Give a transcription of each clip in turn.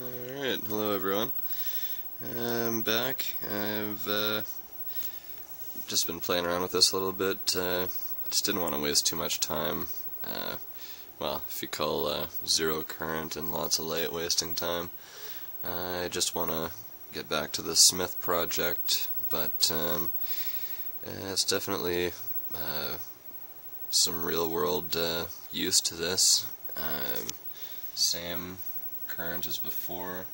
Alright, hello everyone. I'm back. I've uh, just been playing around with this a little bit. Uh, I just didn't want to waste too much time. Uh, well, if you call uh, zero current and lots of light wasting time. I just want to get back to the Smith project, but um, it's definitely uh, some real world uh, use to this. Um, same current as before.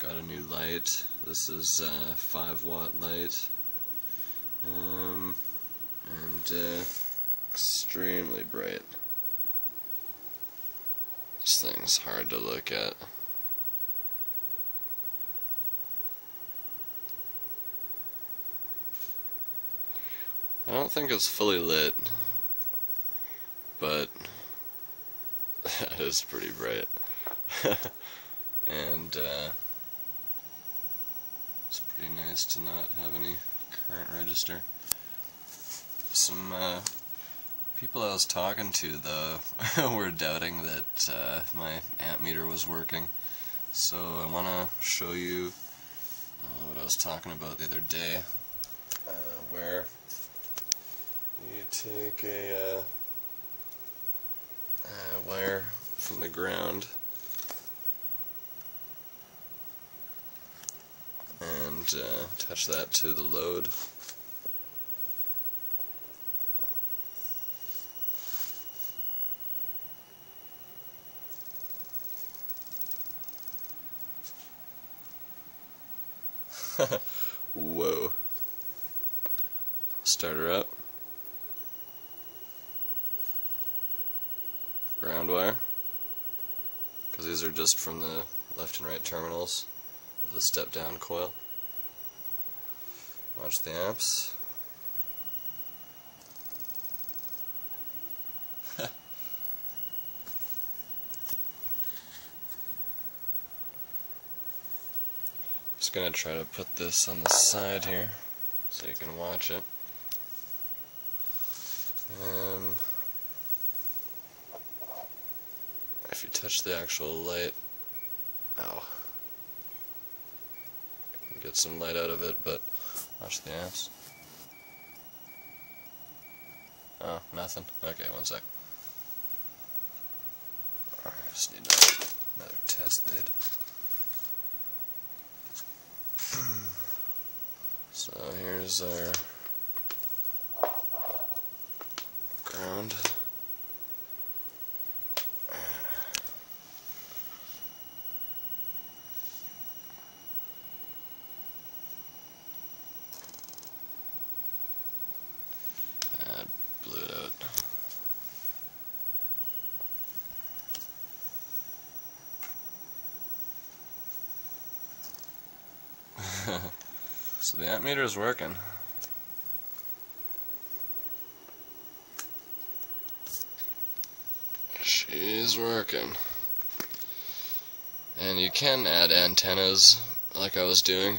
Got a new light. This is a 5 watt light. Um, and uh, extremely bright. This thing's hard to look at. I don't think it's fully lit, but that is pretty bright. and uh, it's pretty nice to not have any current register. Some uh, people I was talking to, though, were doubting that uh, my amp meter was working. So I want to show you uh, what I was talking about the other day, uh, where you take a uh, wire from the ground and uh, attach that to the load. Whoa. Start her up. Ground wire. Because these are just from the left and right terminals the step down coil. Watch the amps. Just gonna try to put this on the side here so you can watch it. Um, if you touch the actual light, ow, get some light out of it, but watch the amps. Oh, nothing. Okay, one sec. I just need another test lid. so here's our ground. Blew it out. so the amp meter is working. She's working. And you can add antennas like I was doing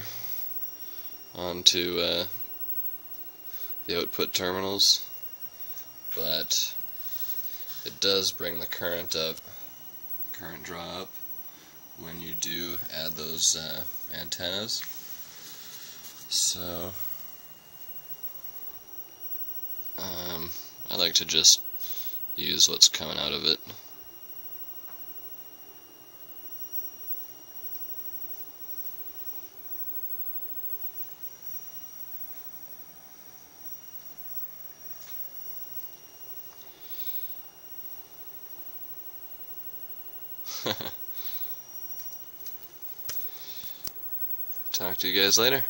onto uh, the output terminals, but it does bring the current up, current draw up, when you do add those uh, antennas. So, um, I like to just use what's coming out of it. Talk to you guys later.